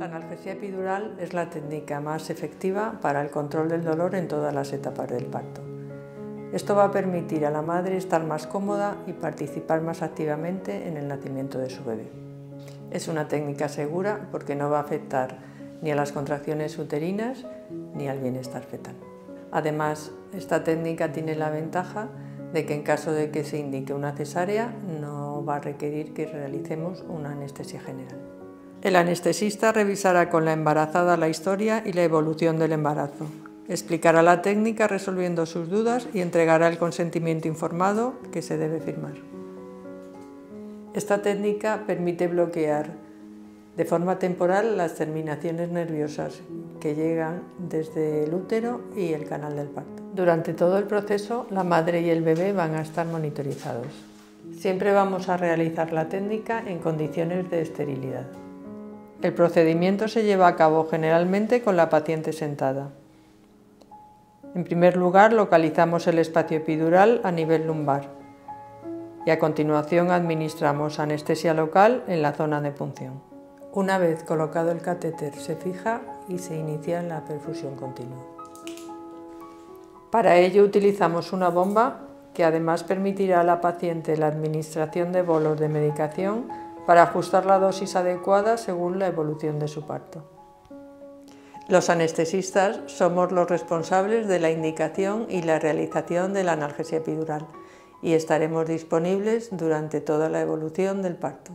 La analgesia epidural es la técnica más efectiva para el control del dolor en todas las etapas del parto. Esto va a permitir a la madre estar más cómoda y participar más activamente en el nacimiento de su bebé. Es una técnica segura porque no va a afectar ni a las contracciones uterinas ni al bienestar fetal. Además, esta técnica tiene la ventaja de que en caso de que se indique una cesárea no va a requerir que realicemos una anestesia general. El anestesista revisará con la embarazada la historia y la evolución del embarazo. Explicará la técnica resolviendo sus dudas y entregará el consentimiento informado que se debe firmar. Esta técnica permite bloquear de forma temporal las terminaciones nerviosas que llegan desde el útero y el canal del parto. Durante todo el proceso, la madre y el bebé van a estar monitorizados. Siempre vamos a realizar la técnica en condiciones de esterilidad. El procedimiento se lleva a cabo generalmente con la paciente sentada. En primer lugar, localizamos el espacio epidural a nivel lumbar y a continuación administramos anestesia local en la zona de punción. Una vez colocado el catéter se fija y se inicia la perfusión continua. Para ello utilizamos una bomba que además permitirá a la paciente la administración de bolos de medicación para ajustar la dosis adecuada según la evolución de su parto. Los anestesistas somos los responsables de la indicación y la realización de la analgesia epidural y estaremos disponibles durante toda la evolución del parto.